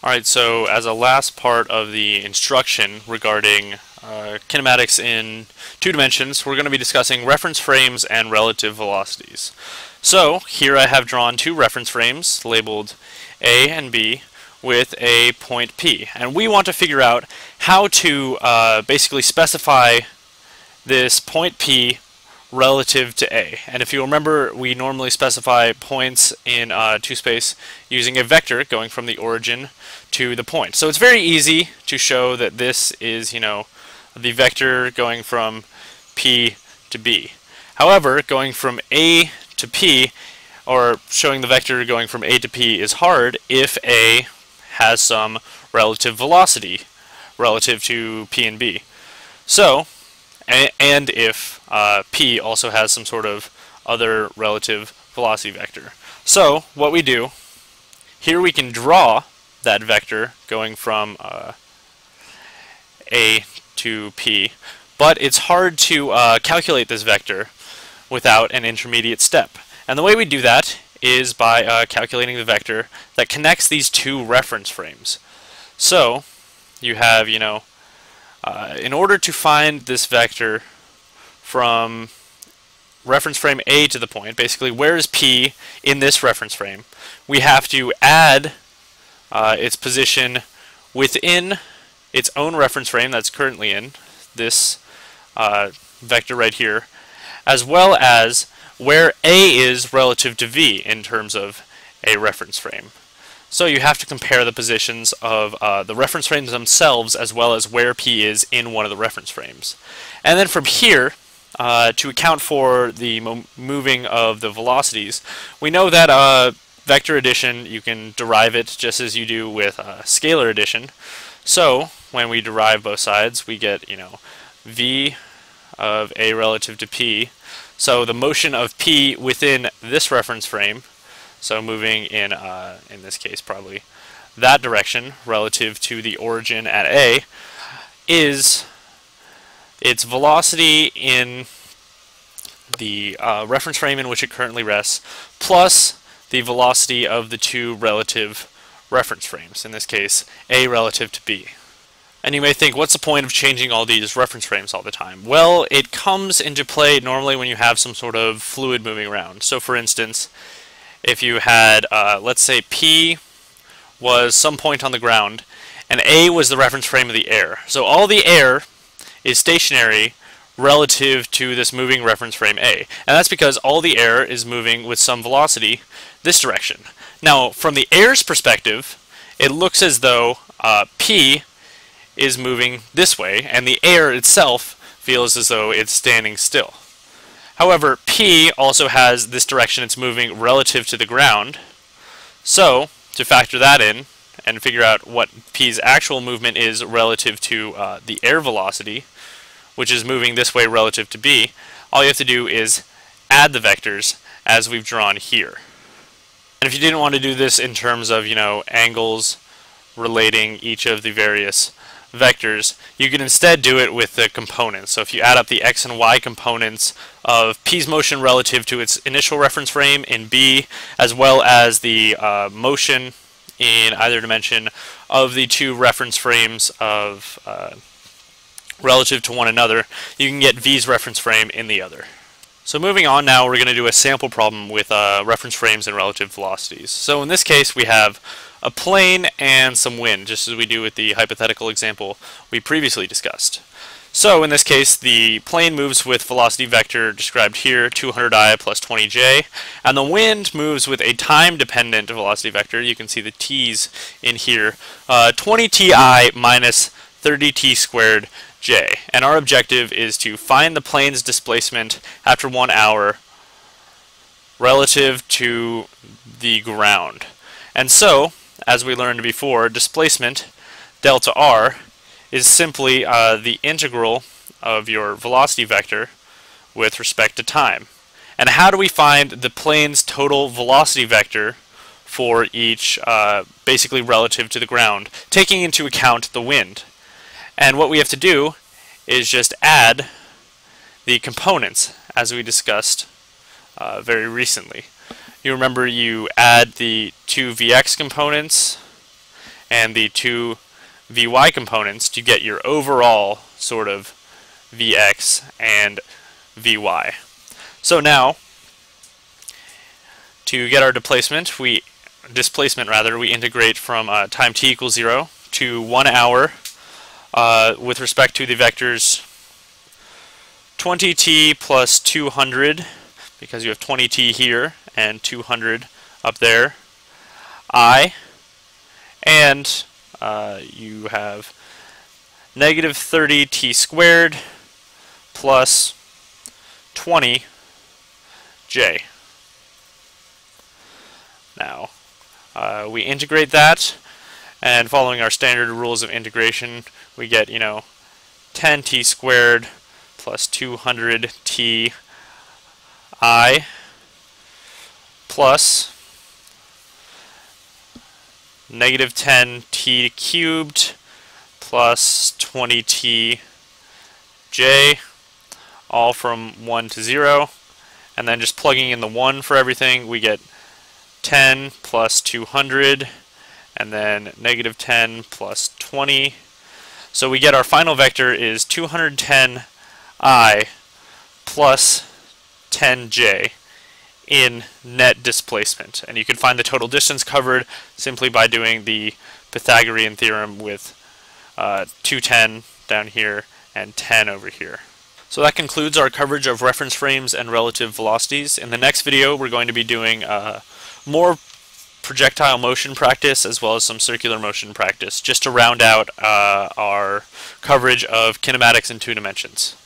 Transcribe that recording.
Alright, so as a last part of the instruction regarding uh, kinematics in two dimensions, we're going to be discussing reference frames and relative velocities. So, here I have drawn two reference frames labeled A and B with a point P. And we want to figure out how to uh, basically specify this point P relative to A. And if you remember, we normally specify points in uh, two space using a vector going from the origin to the point. So it's very easy to show that this is, you know, the vector going from P to B. However, going from A to P, or showing the vector going from A to P is hard if A has some relative velocity relative to P and B. So, and if uh, P also has some sort of other relative velocity vector. So, what we do, here we can draw that vector going from uh, A to P, but it's hard to uh, calculate this vector without an intermediate step. And the way we do that is by uh, calculating the vector that connects these two reference frames. So, you have, you know, uh, in order to find this vector from reference frame A to the point, basically where is P in this reference frame, we have to add uh, its position within its own reference frame that's currently in, this uh, vector right here, as well as where A is relative to B in terms of a reference frame. So you have to compare the positions of uh, the reference frames themselves as well as where P is in one of the reference frames. And then from here, uh, to account for the mo moving of the velocities, we know that uh, vector addition, you can derive it just as you do with uh, scalar addition. So when we derive both sides, we get, you know, v of a relative to p. So the motion of p within this reference frame so moving in, uh, in this case, probably that direction relative to the origin at A is its velocity in the uh, reference frame in which it currently rests plus the velocity of the two relative reference frames, in this case, A relative to B. And you may think, what's the point of changing all these reference frames all the time? Well, it comes into play normally when you have some sort of fluid moving around. So for instance, if you had, uh, let's say P was some point on the ground, and A was the reference frame of the air. So all the air is stationary relative to this moving reference frame A. And that's because all the air is moving with some velocity this direction. Now, from the air's perspective, it looks as though uh, P is moving this way, and the air itself feels as though it's standing still. However, P also has this direction it's moving relative to the ground. So, to factor that in and figure out what P's actual movement is relative to uh, the air velocity, which is moving this way relative to B, all you have to do is add the vectors as we've drawn here. And if you didn't want to do this in terms of, you know, angles relating each of the various vectors, you can instead do it with the components. So if you add up the x and y components of P's motion relative to its initial reference frame in B, as well as the uh, motion in either dimension of the two reference frames of uh, relative to one another, you can get V's reference frame in the other. So moving on now, we're going to do a sample problem with uh, reference frames and relative velocities. So in this case, we have a plane and some wind, just as we do with the hypothetical example we previously discussed. So in this case, the plane moves with velocity vector described here, 200i plus 20j, and the wind moves with a time-dependent velocity vector. You can see the t's in here, uh, 20ti minus 30t squared j. And our objective is to find the plane's displacement after one hour relative to the ground. And so, as we learned before, displacement, delta r, is simply uh, the integral of your velocity vector with respect to time. And how do we find the plane's total velocity vector for each, uh, basically relative to the ground, taking into account the wind? And what we have to do is just add the components, as we discussed uh, very recently you remember you add the two Vx components and the two Vy components to get your overall sort of Vx and Vy. So now, to get our displacement, we displacement rather, we integrate from uh, time t equals 0 to 1 hour uh, with respect to the vectors 20t plus 200 because you have 20t here and 200 up there i and uh, you have negative 30t squared plus 20 j. Now, uh, we integrate that, and following our standard rules of integration, we get, you know, 10t squared plus 200t i plus negative 10t cubed plus 20t j, all from 1 to 0. And then just plugging in the 1 for everything, we get 10 plus 200, and then negative 10 plus 20. So we get our final vector is 210i plus 10j in net displacement. And you can find the total distance covered simply by doing the Pythagorean theorem with uh, 210 down here and 10 over here. So that concludes our coverage of reference frames and relative velocities. In the next video, we're going to be doing uh, more projectile motion practice as well as some circular motion practice just to round out uh, our coverage of kinematics in two dimensions.